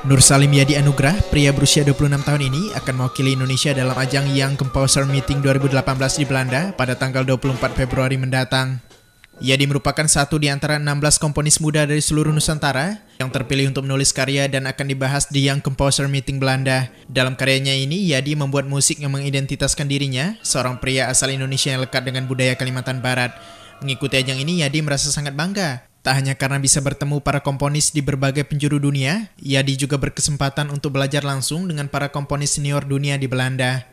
Nur Salim Yadi Anugrah, pria berusia 26 tahun ini akan mewakili Indonesia dalam ajang Young Composer Meeting 2018 di Belanda pada tanggal 24 Februari mendatang. Yadi merupakan satu di antara 16 komponis muda dari seluruh Nusantara yang terpilih untuk menulis karya dan akan dibahas di Young Composer Meeting Belanda. Dalam karyanya ini, Yadi membuat musik yang mengidentitaskan dirinya, seorang pria asal Indonesia yang lekat dengan budaya Kalimantan Barat. Mengikuti ajang ini, Yadi merasa sangat bangga. Tak hanya karena bisa bertemu para komponis di berbagai penjuru dunia, Yadi juga berkesempatan untuk belajar langsung dengan para komponis senior dunia di Belanda.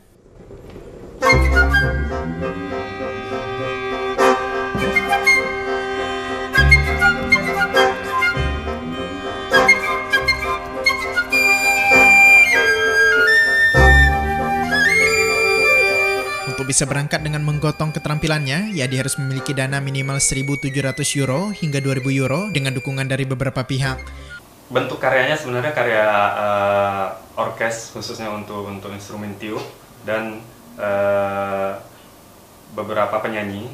Bisa berangkat dengan menggotong keterampilannya, Yadi harus memiliki dana minimal 1.700 euro hingga 2.000 euro dengan dukungan dari beberapa pihak. Bentuk karyanya sebenarnya karya uh, orkes khususnya untuk untuk instrumen tiup dan uh, beberapa penyanyi.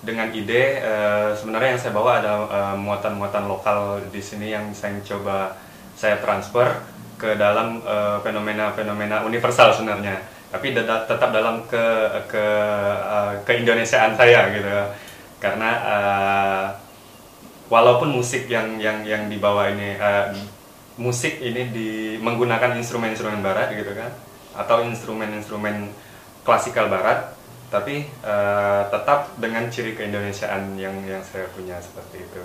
Dengan ide uh, sebenarnya yang saya bawa ada muatan-muatan uh, lokal di sini yang saya coba saya transfer ke dalam fenomena-fenomena uh, universal sebenarnya tapi tetap dalam ke ke uh, keindonesiaan saya gitu karena uh, walaupun musik yang yang yang dibawa ini uh, musik ini di menggunakan instrumen-instrumen barat gitu kan atau instrumen-instrumen klasikal barat tapi uh, tetap dengan ciri keindonesiaan yang yang saya punya seperti itu.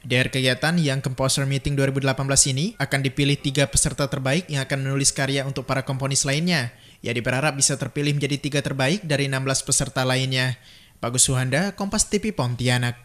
Dari kegiatan yang Composer Meeting 2018 ini akan dipilih tiga peserta terbaik yang akan menulis karya untuk para komponis lainnya. Ya berharap bisa terpilih menjadi tiga terbaik dari 16 peserta lainnya. Bagus Suhanda, Kompas TV Pontianak.